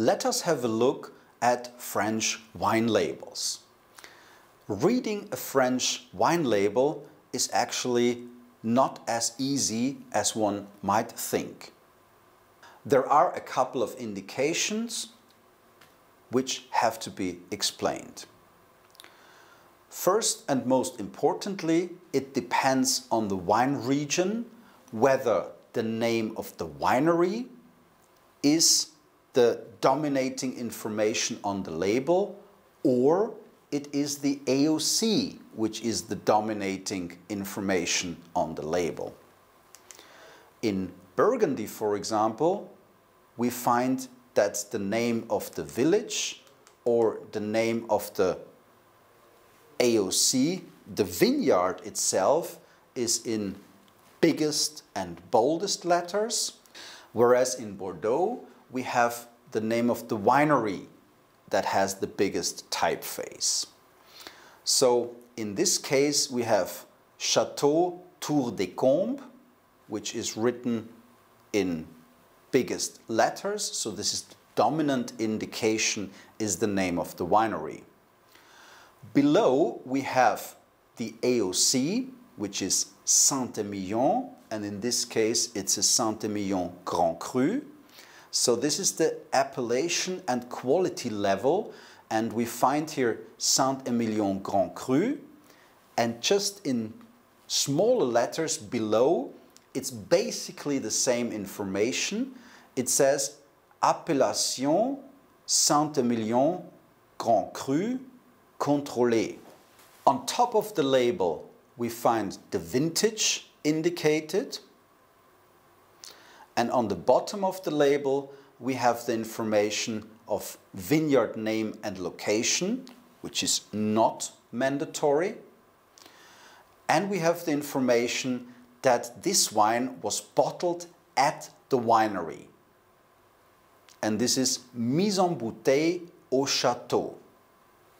let us have a look at French wine labels. Reading a French wine label is actually not as easy as one might think. There are a couple of indications which have to be explained. First and most importantly, it depends on the wine region whether the name of the winery is the dominating information on the label or it is the AOC which is the dominating information on the label. In Burgundy, for example, we find that the name of the village or the name of the AOC, the vineyard itself, is in biggest and boldest letters, whereas in Bordeaux we have the name of the winery that has the biggest typeface. So in this case we have Chateau Tour des Combes, which is written in biggest letters, so this is the dominant indication is the name of the winery. Below we have the AOC, which is Saint-Emilion, and in this case it's a Saint-Emilion Grand Cru. So this is the appellation and quality level, and we find here Saint-Emilion Grand Cru, and just in smaller letters below, it's basically the same information. It says Appellation Saint-Emilion Grand Cru Contrôlé. On top of the label, we find the vintage indicated. And on the bottom of the label, we have the information of vineyard name and location, which is not mandatory. And we have the information that this wine was bottled at the winery. And this is mise en bouteille au château.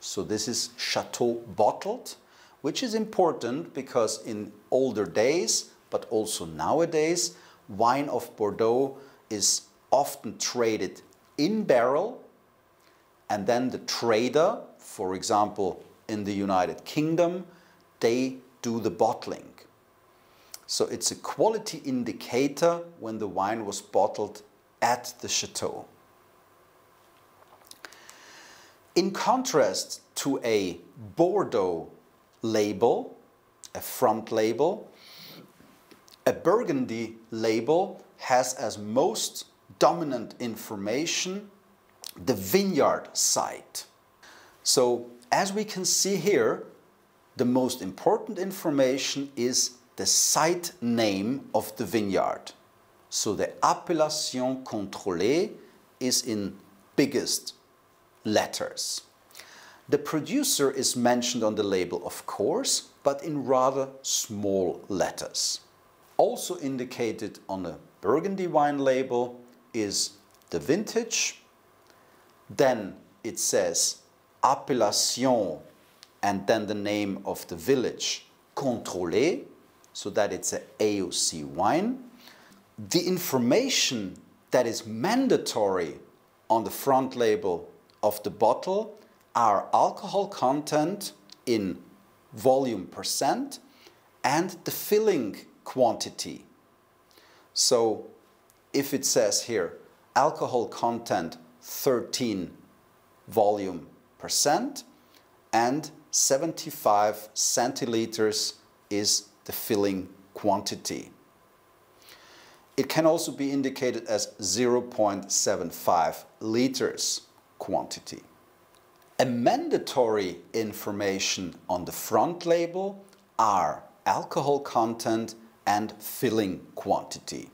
So this is chateau bottled, which is important because in older days, but also nowadays, wine of Bordeaux is often traded in barrel and then the trader, for example, in the United Kingdom, they do the bottling. So it's a quality indicator when the wine was bottled at the chateau. In contrast to a Bordeaux label, a front label, a Burgundy label has as most dominant information the vineyard site. So as we can see here, the most important information is the site name of the vineyard. So the appellation contrôlée is in biggest letters. The producer is mentioned on the label, of course, but in rather small letters. Also indicated on a Burgundy wine label is the vintage. Then it says appellation and then the name of the village, contrôlé, so that it's an AOC wine. The information that is mandatory on the front label of the bottle are alcohol content in volume percent and the filling quantity. So if it says here alcohol content 13 volume percent and 75 centiliters is the filling quantity. It can also be indicated as 0.75 liters quantity. A mandatory information on the front label are alcohol content and filling quantity.